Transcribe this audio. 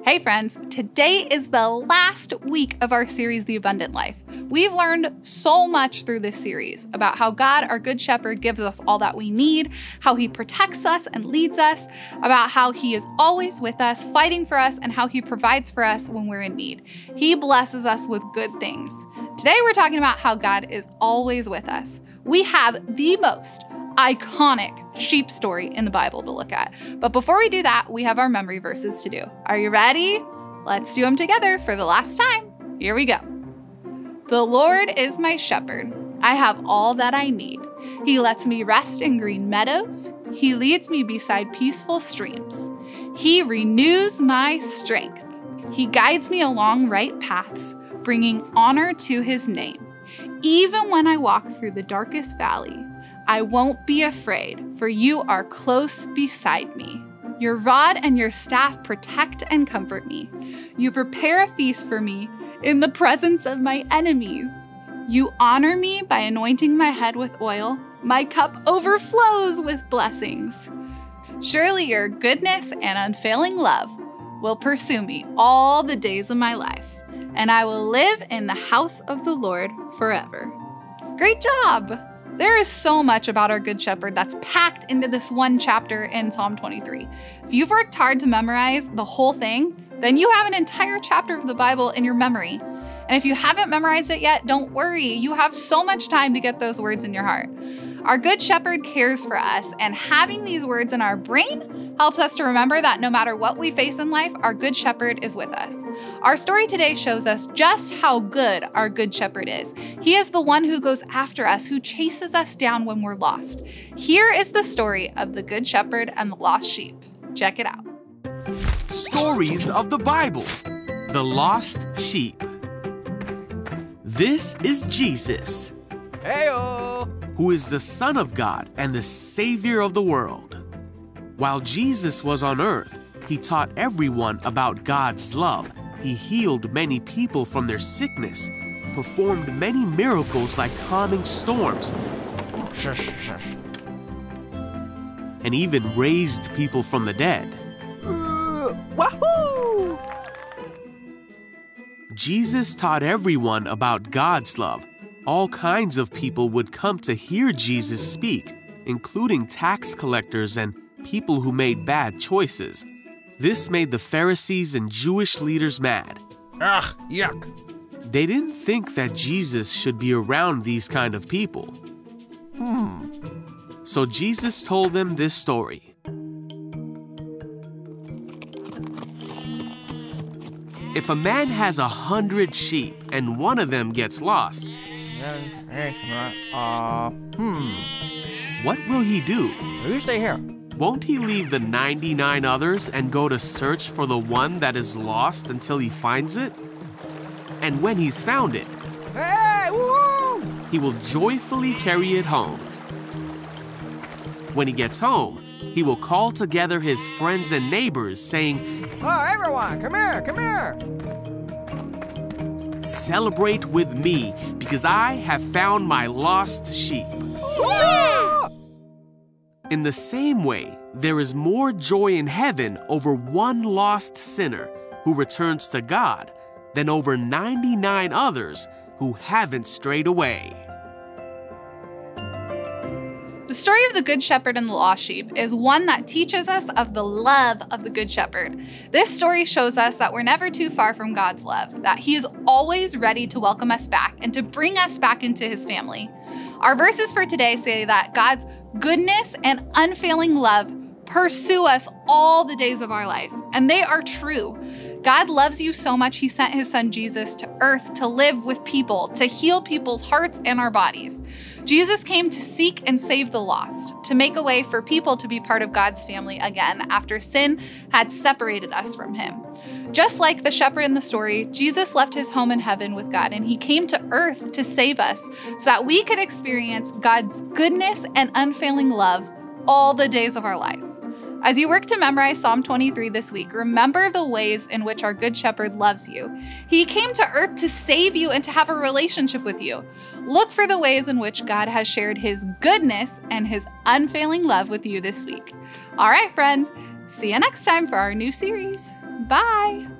Hey, friends, today is the last week of our series, The Abundant Life. We've learned so much through this series about how God, our Good Shepherd, gives us all that we need, how He protects us and leads us, about how He is always with us, fighting for us, and how He provides for us when we're in need. He blesses us with good things. Today, we're talking about how God is always with us. We have the most iconic sheep story in the Bible to look at. But before we do that, we have our memory verses to do. Are you ready? Let's do them together for the last time. Here we go. The Lord is my shepherd. I have all that I need. He lets me rest in green meadows. He leads me beside peaceful streams. He renews my strength. He guides me along right paths, bringing honor to his name. Even when I walk through the darkest valley, I won't be afraid, for you are close beside me. Your rod and your staff protect and comfort me. You prepare a feast for me in the presence of my enemies. You honor me by anointing my head with oil. My cup overflows with blessings. Surely your goodness and unfailing love will pursue me all the days of my life, and I will live in the house of the Lord forever. Great job! There is so much about our Good Shepherd that's packed into this one chapter in Psalm 23. If you've worked hard to memorize the whole thing, then you have an entire chapter of the Bible in your memory. And if you haven't memorized it yet, don't worry. You have so much time to get those words in your heart. Our Good Shepherd cares for us, and having these words in our brain helps us to remember that no matter what we face in life, our Good Shepherd is with us. Our story today shows us just how good our Good Shepherd is. He is the one who goes after us, who chases us down when we're lost. Here is the story of the Good Shepherd and the lost sheep. Check it out. Stories of the Bible The Lost Sheep. This is Jesus. Heyo! Who is the Son of God and the Savior of the world. While Jesus was on earth, he taught everyone about God's love. He healed many people from their sickness, performed many miracles like calming storms, and even raised people from the dead. Wahoo! Jesus taught everyone about God's love. All kinds of people would come to hear Jesus speak, including tax collectors and people who made bad choices. This made the Pharisees and Jewish leaders mad. Ugh, yuck. They didn't think that Jesus should be around these kind of people. Hmm. So Jesus told them this story. If a man has a hundred sheep and one of them gets lost, Uh, hmm. what will he do? You stay here. Won't he leave the 99 others and go to search for the one that is lost until he finds it? And when he's found it, Hey, he will joyfully carry it home. When he gets home, he will call together his friends and neighbors, saying, Oh, everyone, come here, come here. Celebrate with me, because I have found my lost sheep. Yeah! In the same way, there is more joy in heaven over one lost sinner who returns to God than over 99 others who haven't strayed away. The story of the Good Shepherd and the lost sheep is one that teaches us of the love of the Good Shepherd. This story shows us that we're never too far from God's love, that He is always ready to welcome us back and to bring us back into His family. Our verses for today say that God's goodness and unfailing love pursue us all the days of our life, and they are true. God loves you so much, He sent His Son Jesus to earth to live with people, to heal people's hearts and our bodies. Jesus came to seek and save the lost, to make a way for people to be part of God's family again after sin had separated us from Him. Just like the shepherd in the story, Jesus left his home in heaven with God and he came to earth to save us so that we could experience God's goodness and unfailing love all the days of our life. As you work to memorize Psalm 23 this week, remember the ways in which our Good Shepherd loves you. He came to earth to save you and to have a relationship with you. Look for the ways in which God has shared His goodness and His unfailing love with you this week. All right, friends, see you next time for our new series. Bye.